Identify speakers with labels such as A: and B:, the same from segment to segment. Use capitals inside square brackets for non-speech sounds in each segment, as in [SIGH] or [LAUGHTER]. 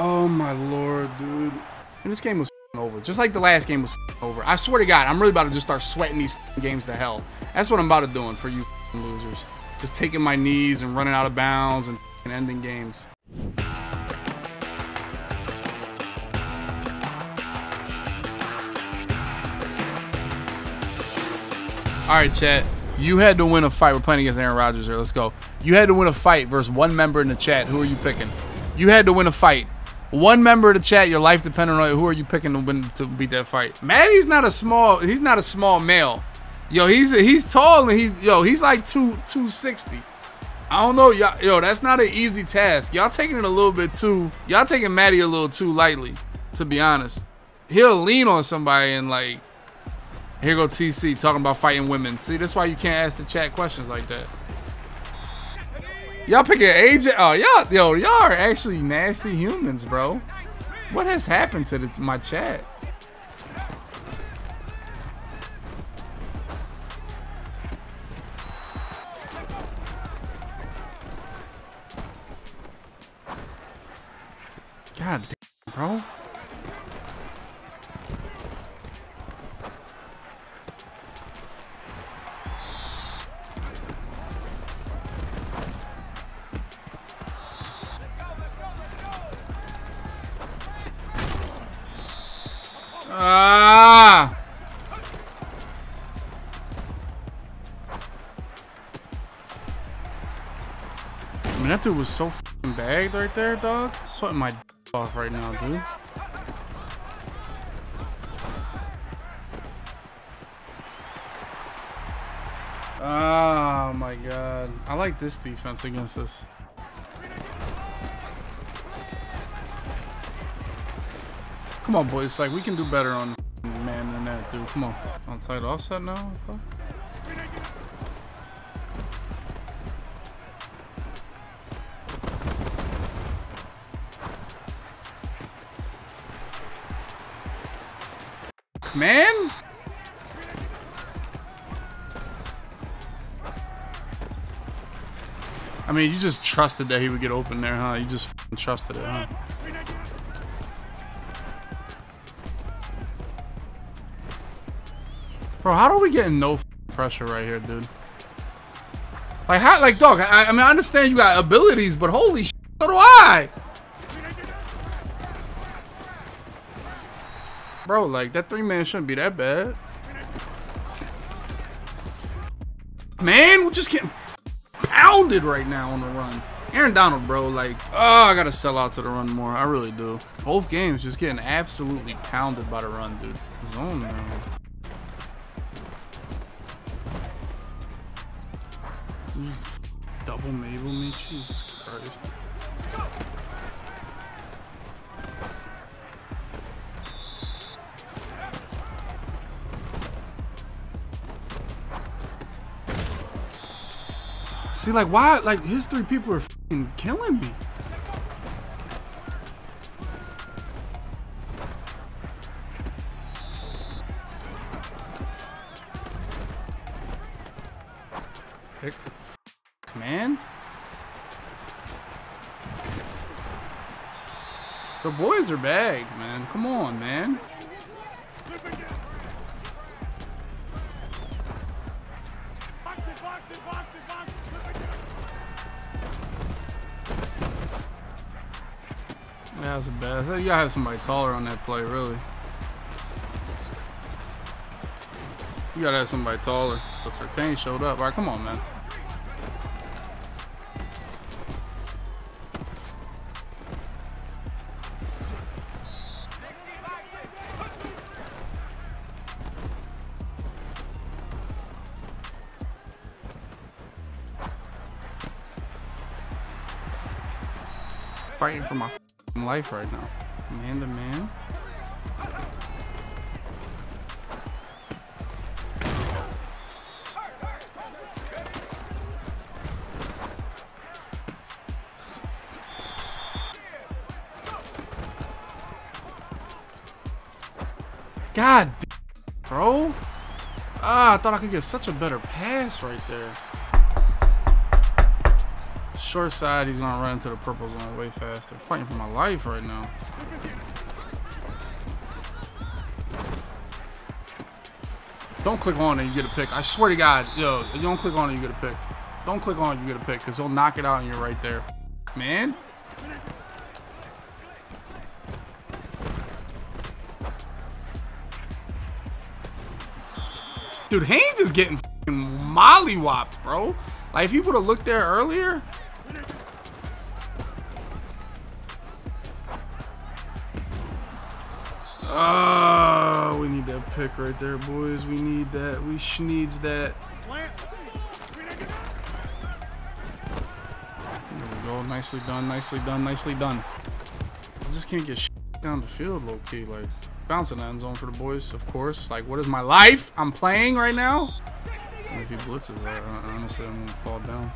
A: Oh my lord, dude. And this game was over. Just like the last game was over. I swear to God, I'm really about to just start sweating these games to hell. That's what I'm about to doing for you losers. Just taking my knees and running out of bounds and ending games. All right, chat. You had to win a fight. We're playing against Aaron Rodgers here. Let's go. You had to win a fight versus one member in the chat. Who are you picking? You had to win a fight. One member of the chat, your life depending on it. Who are you picking to win to beat that fight? Maddie's not a small. He's not a small male. Yo, he's he's tall and he's yo he's like two two sixty. I don't know, y'all. Yo, that's not an easy task. Y'all taking it a little bit too. Y'all taking Maddie a little too lightly, to be honest. He'll lean on somebody and like here go TC talking about fighting women. See, that's why you can't ask the chat questions like that. Y'all picking AJ? Oh, y'all, yo, y'all are actually nasty humans, bro. What has happened to the, my chat? God damn, bro. Ah! I mean, that dude was so fing bagged right there, dog. Sweating my off right now, dude. Oh my god. I like this defense against us. Come on, boys. Like, we can do better on man than that, dude. Come on. On tight offset now? Man? I mean, you just trusted that he would get open there, huh? You just trusted it, huh? Bro, how are we getting no pressure right here, dude? Like, how, like, dog, I, I mean, I understand you got abilities, but holy so do I! Bro, like, that three-man shouldn't be that bad. Man, we're just getting pounded right now on the run. Aaron Donald, bro, like, oh, I gotta sell out to the run more. I really do. Both games just getting absolutely pounded by the run, dude. Zone now. Double Mabel me? Jesus Christ. See, like, why? Like, his three people are killing me. Boys are bagged, man. Come on, man. Yeah, that's the best. You gotta have somebody taller on that play, really. You gotta have somebody taller. But Surtain showed up. All right, come on, man. Fighting for my life right now. Man to man. God, bro. Ah, I thought I could get such a better pass right there. Short side, he's gonna run into the purple zone way faster. Fighting for my life right now. Don't click on it, you get a pick. I swear to God, yo, you don't click on it, you get a pick. Don't click on it, you get a pick, because he'll knock it out and you're right there. Man. Dude, Haynes is getting mollywopped, bro. Like, if he would have looked there earlier. Oh, we need that pick right there, boys. We need that. We needs that. There we go. Nicely done. Nicely done. Nicely done. I just can't get down the field low key. Like, bouncing end zone for the boys, of course. Like, what is my life? I'm playing right now. If he blitzes, I, honestly, I'm gonna fall down.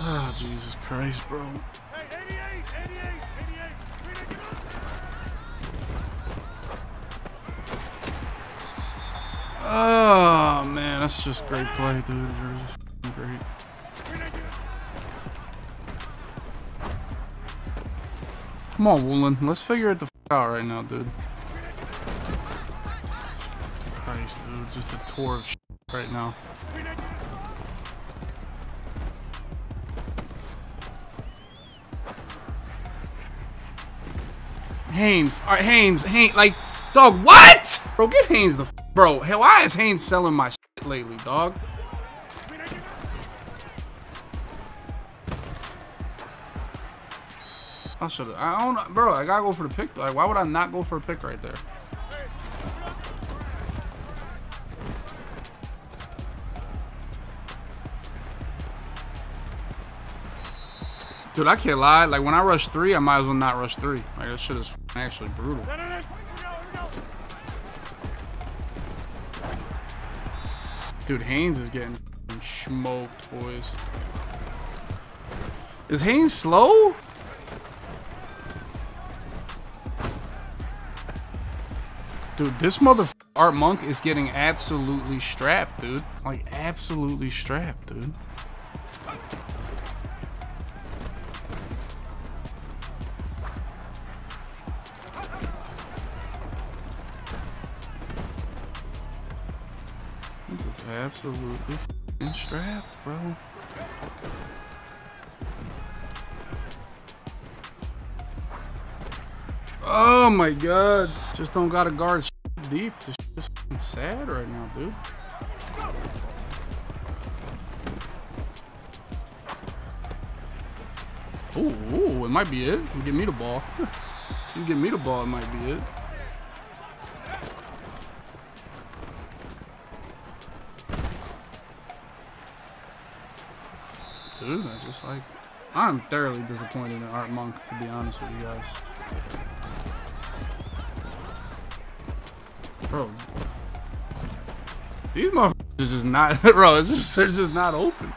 A: Ah, Jesus Christ, bro. Hey, 88, 88, 88. Oh man, that's just great play, dude. You're just great. Come on, Woolen. Let's figure it the out right now, dude. Christ, dude. Just a tour of right now. Haynes. All right, Haynes. Haynes. Like, dog, what? Bro, get Haynes the bro. Hell, why is Haynes selling my shit lately, dog? I should. I don't, bro. I gotta go for the pick. Like, why would I not go for a pick right there? Dude, I can't lie. Like, when I rush three, I might as well not rush three. Like, that shit is actually brutal. Dude, Haynes is getting smoked, boys. Is Haynes slow? Dude, this mother Art Monk is getting absolutely strapped, dude. Like, absolutely strapped, dude. Absolutely strapped, bro. Oh my god. Just don't got to guard deep. This is sad right now, dude. Ooh, ooh, it might be it. You Give me the ball. [LAUGHS] you give me the ball, it might be it. I just like I'm thoroughly disappointed in Art Monk, to be honest with you guys. Bro. These motherfuckers are just not [LAUGHS] bro, it's just they're just not open.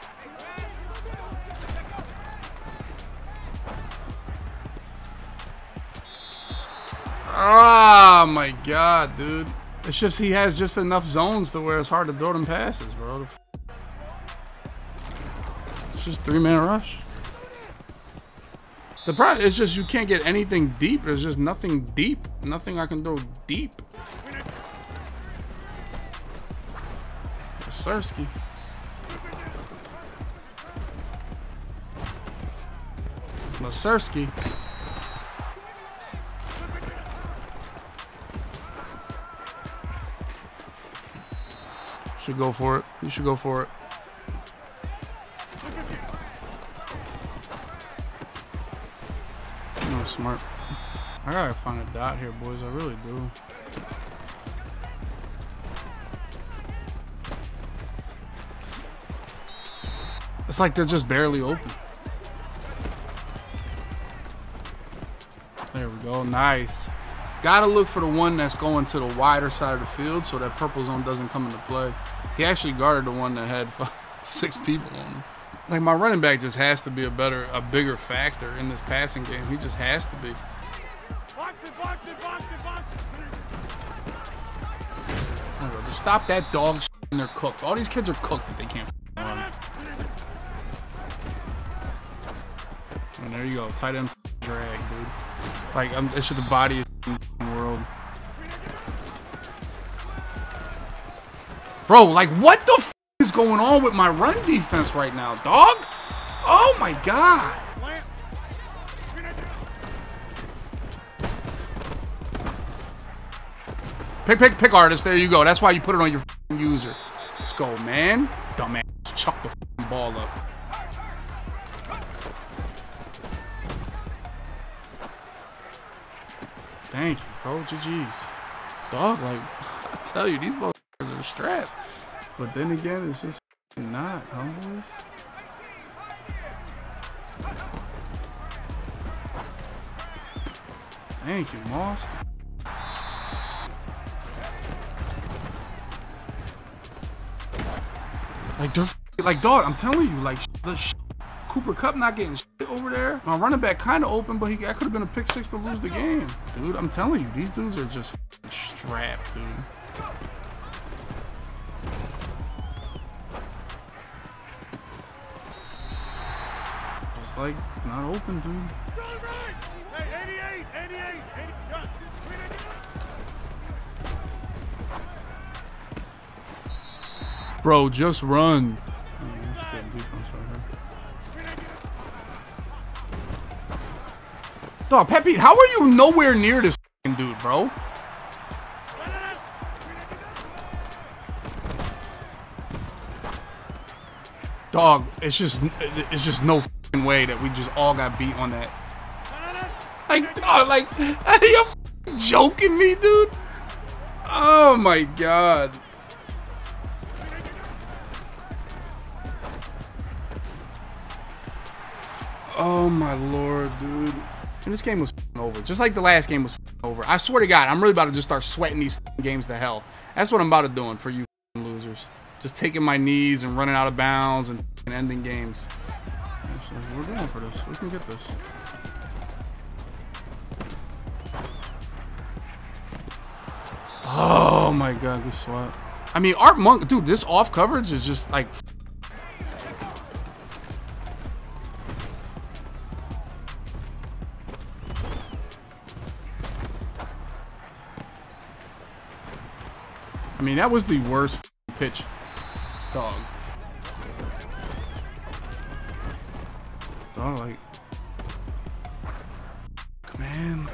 A: Oh my god, dude. It's just he has just enough zones to where it's hard to throw them passes, bro. It's just three man rush. The problem is just you can't get anything deep. There's just nothing deep. Nothing I can throw deep. Sersky. Masersky. Should go for it. You should go for it. Smart. I gotta find a dot here, boys. I really do. It's like they're just barely open. There we go. Nice. Gotta look for the one that's going to the wider side of the field so that purple zone doesn't come into play. He actually guarded the one that had [LAUGHS] six people on him. Like my running back just has to be a better, a bigger factor in this passing game. He just has to be. Just stop that dog and they're cooked. All these kids are cooked that they can't run. And there you go, tight end drag, dude. Like, I'm, it's just the body of the world. Bro, like, what the going on with my run defense right now, dog? Oh my god. Pick, pick, pick artist. There you go. That's why you put it on your user. Let's go, man. Dumbass. Chuck the ball up. Thank you, bro. GG's. Dog, like, [LAUGHS] I tell you, these boys are strapped. But then again, it's just not, homeboys. Thank you, Moss. Like, they're like, dog, I'm telling you, like, the Cooper Kupp not getting over there. My running back kind of open, but he that could have been a pick six to lose the game. Dude, I'm telling you, these dudes are just strapped, dude. Just like not open, dude. Bro, just run. Oh. Dog, Pepe, how are you nowhere near this dude, bro? Dog, it's just it's just no way that we just all got beat on that. Like, dog, like, [LAUGHS] are you joking me, dude? Oh my god. Oh my lord, dude. And this game was over. Just like the last game was over. I swear to God, I'm really about to just start sweating these games to hell. That's what I'm about to doing for you losers. Just taking my knees and running out of bounds and ending games. We're going for this. We can get this. Oh my god, good swat. I mean, Art Monk, dude, this off coverage is just like I mean, that was the worst pitch. Dog. Dog, like... Man.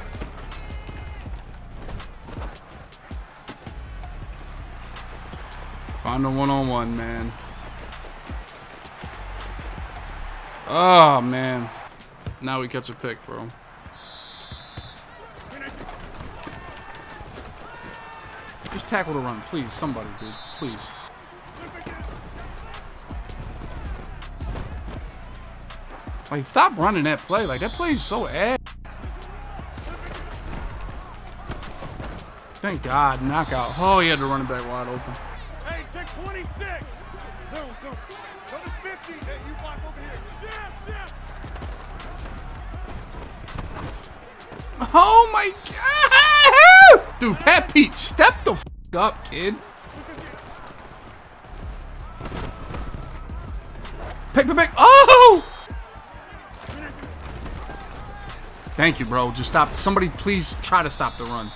A: Find a one-on-one, -on -one, man. Oh, man. Now we catch a pick, bro. Just tackle the run, please. Somebody, dude. Please. Like, stop running that play. Like, that play is so ass. Thank God. Knockout. Oh, he had to run it back wide open. Hey, take 26. Zoom, zoom. Go to 50. Hey, you block over here. Jab, jab. Oh, my God. Dude, Pat Pete, step the up, kid. Pick, pick, pick. Oh! Thank you, bro. Just stop. Somebody please try to stop the run.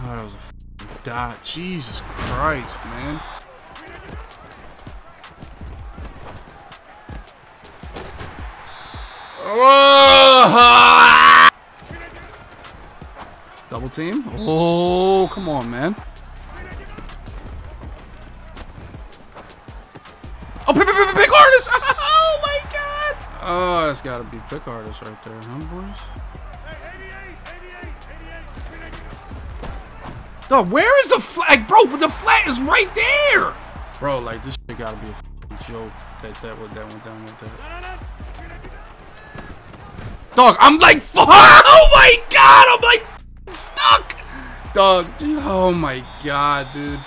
A: Oh, that was a dot. Jesus Christ, man. [LAUGHS] Double team? Oh, come on, man. That's gotta be pick artist right there, huh, boys? Dog, where is the flag? Bro, the flag is right there! Bro, like, this shit gotta be a joke that that, that went down like that. Dog, I'm like, [LAUGHS] oh my god, I'm like [LAUGHS] stuck. Dog, dude, oh my god, dude.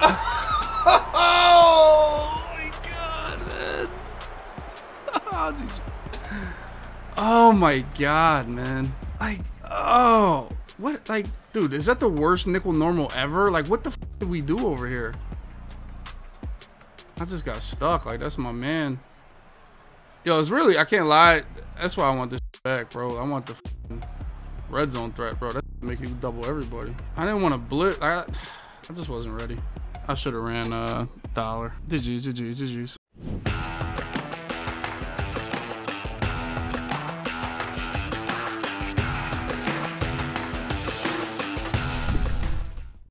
A: [LAUGHS] Oh Oh my god, man. Like, oh. What, like, dude, is that the worst nickel normal ever? Like, what the f did we do over here? I just got stuck. Like, that's my man. Yo, it's really, I can't lie. That's why I want this back, bro. I want the red zone threat, bro. That make you double everybody. I didn't want to blitz. I, [SIGHS] I just wasn't ready. I should have ran a uh, dollar. Did you? Did you? Did you?